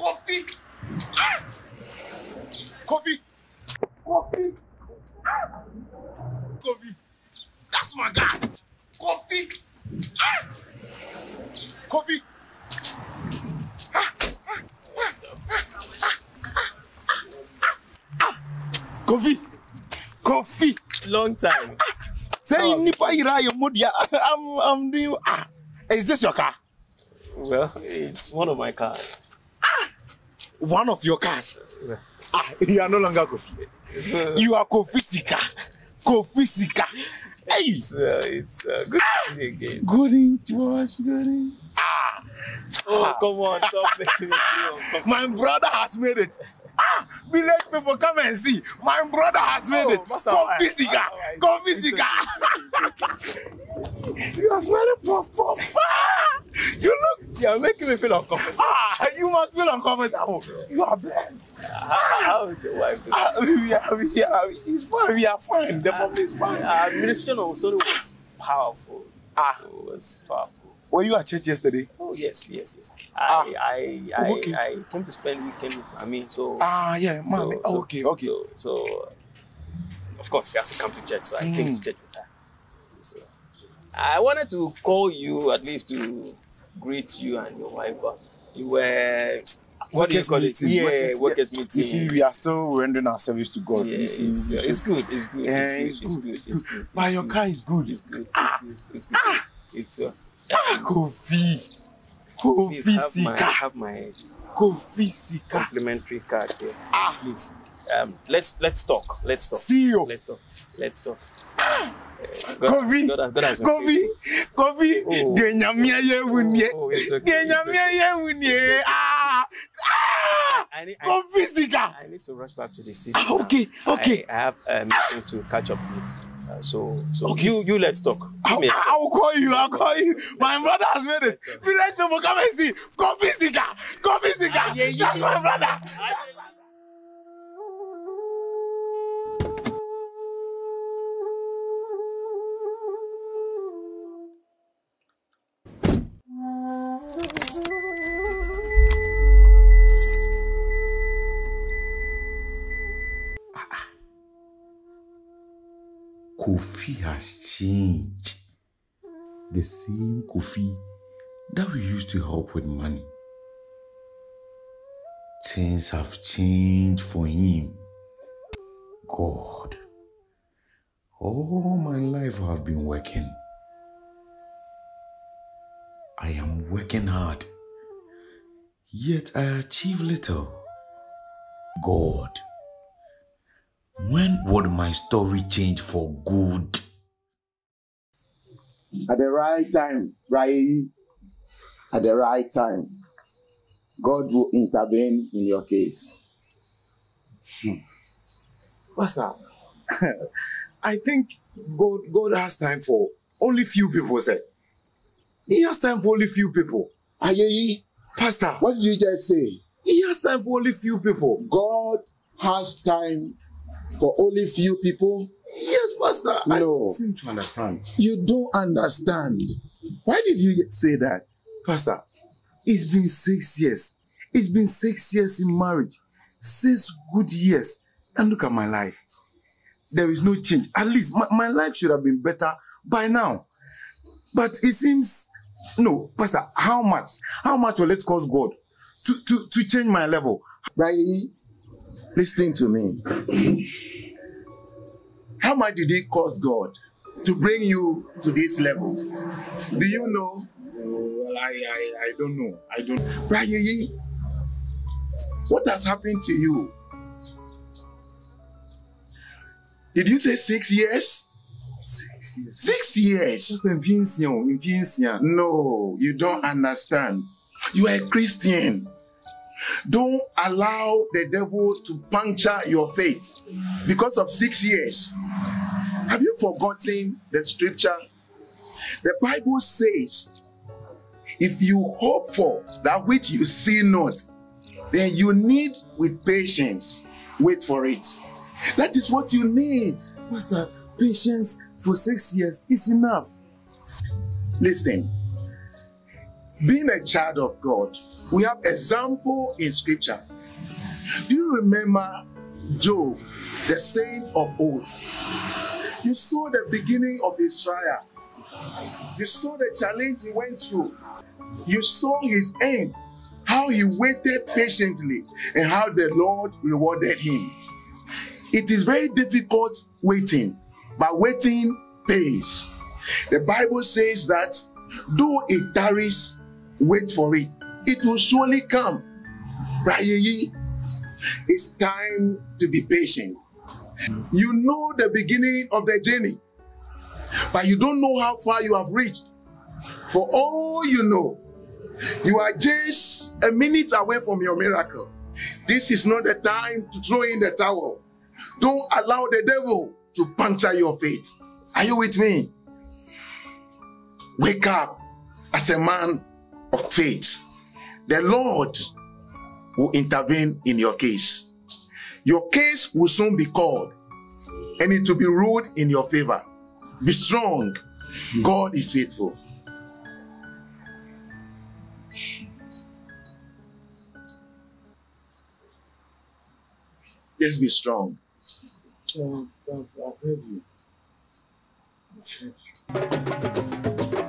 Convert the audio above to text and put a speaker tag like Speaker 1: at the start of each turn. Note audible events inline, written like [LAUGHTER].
Speaker 1: Kofi. Ah! Kofi. Kofi. Kofi. That's my guy. Kofi. Ah! Kofi. Kofi. Kofi.
Speaker 2: Long time.
Speaker 1: Say nipa ira your mood ya. I'm I'm doing. Ah! Is this your car?
Speaker 2: Well, it's one of my cars.
Speaker 1: One of your cars.
Speaker 2: Yeah.
Speaker 1: Ah, you are no longer Kofi.
Speaker 2: So,
Speaker 1: You are Kofi Sika. Kofi Sika. Hey.
Speaker 2: it's, uh, it's uh, good to see you again.
Speaker 1: Good in George, good in. Ah,
Speaker 2: Oh, come on, stop making me feel uncomfortable.
Speaker 1: my brother has made it. Ah, village people come and see. My brother has made
Speaker 2: Oh,
Speaker 1: it. Kofi Sika. Kofi Sika. [LAUGHS] You are smelling puff puff. Ah, you.
Speaker 2: You're making me feel uncomfortable.
Speaker 1: Ah, you must feel uncomfortable. You are blessed.
Speaker 2: How, how is your wife doing?
Speaker 1: Ah, we are, we are, he's fine. We are fine. The family is fine.
Speaker 2: Uh, administration of Solo was powerful.
Speaker 1: Ah.
Speaker 2: It was powerful.
Speaker 1: Were you at church yesterday?
Speaker 2: Oh yes, yes, yes.
Speaker 1: Ah.
Speaker 2: I, I, I,
Speaker 1: Okay.
Speaker 2: I came to spend weekend with Mami, so.
Speaker 1: Ah, yeah, mommy.
Speaker 2: so-
Speaker 1: oh, okay, okay.
Speaker 2: So, so, of course, she has to come to church, so I came
Speaker 1: Mm.
Speaker 2: to church with her. So, I wanted to call you at least to greet you and your wife, but you were. What you
Speaker 1: Workers meeting?
Speaker 2: Yeah,
Speaker 1: workers-
Speaker 2: workers,
Speaker 1: You
Speaker 2: meeting.
Speaker 1: see, we are still rendering our service to God.
Speaker 2: yeah,
Speaker 1: you see,
Speaker 2: it's,
Speaker 1: you
Speaker 2: it's good. It's good.
Speaker 1: Yeah,
Speaker 2: it's, good. It's good. It's good.
Speaker 1: But your car is good.
Speaker 2: It's good. It's good. It's good. It's uh,
Speaker 1: Ah, Kofi. Kofi
Speaker 2: have my
Speaker 1: Sika.
Speaker 2: have my
Speaker 1: Kofi Sika.
Speaker 2: complimentary card here. Ah, please. Um, let's let's talk. Let's talk.
Speaker 1: See you.
Speaker 2: Let's talk. Let's talk.
Speaker 1: Kofi. Kofi. Kofi. Genyamia ye wunye.
Speaker 2: It's okay. It's
Speaker 1: Genyamia
Speaker 2: okay.
Speaker 1: ye wunye. Ah. Ah. Kofi Sika.
Speaker 2: I need to rush back to the city.
Speaker 1: Ah,
Speaker 2: now.
Speaker 1: okay, okay.
Speaker 2: I, I have a meeting to catch up with. Uh, so, so
Speaker 1: Okay.
Speaker 2: you you let's talk.
Speaker 1: I'll. I'll call you. I'll call you. My brother has made it. Village people come and see. Kofi Sika. Kofi Sika.
Speaker 2: Ah,
Speaker 1: That's my brother.
Speaker 3: Kofi has changed. The same Kofi that we used to help with money. Things have changed for him. God, all my life I have been working. I am working hard, yet I achieve little. God, when would my story change for good?
Speaker 4: at the right time, right? At the right time, God will intervene in your case.
Speaker 1: Pastor, [LAUGHS] I think God, God has time for only few people. Say, He has time for only few people.
Speaker 4: Ayeyi,
Speaker 1: Pastor,
Speaker 4: what did you just say?
Speaker 1: He has time for only few people.
Speaker 4: God has time for only few people.
Speaker 1: Yes, Pastor.
Speaker 4: No.
Speaker 1: I seem to understand.
Speaker 4: You don't understand. Why did you say that?
Speaker 1: Pastor, it's been six years. It's been six years in marriage. Six good years. And look at my life. There is no change. At least my, my life should have been better by now. But it seems, no, Pastor, how much? How much will it cost God to, to, to change my level?
Speaker 4: Ayeyi, listen to me. How much did it cost God to bring you to this level? Do you know?
Speaker 1: Well, I, I, I don't know. I don't know.
Speaker 4: Ayeyi, what has happened to you? Did you say six years?
Speaker 1: Six years.
Speaker 4: Six years. No, you don't understand. You are a Christian. Don't allow the devil to puncture your faith because of six years. Have you forgotten the scripture? The Bible says, if you hope for that which you see not, then you need with patience wait for it. That is what you need.
Speaker 1: Pastor, patience for six years is enough.
Speaker 4: Listen, being a child of God, we have example in scripture. Do you remember Job, the saint of old? You saw the beginning of his trial. You saw the challenge he went through. You saw his end, how he waited patiently, and how the Lord rewarded him. It is very difficult waiting, but waiting pays. The Bible says that though it tarries, wait for it. It will surely come. Rayeyi, it's time to be patient. You know the beginning of the journey, but you don't know how far you have reached. For all you know, you are just a minute away from your miracle. This is not the time to throw in the towel. Don't allow the devil to puncture your faith. Are you with me? Wake up as a man of faith. The Lord will intervene in your case. Your case will soon be called and it will be ruled in your favor. Be strong. God is faithful. Just be strong.
Speaker 1: You. You.